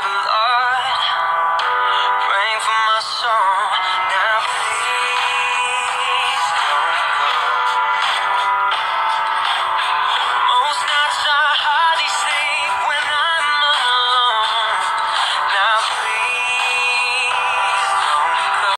down.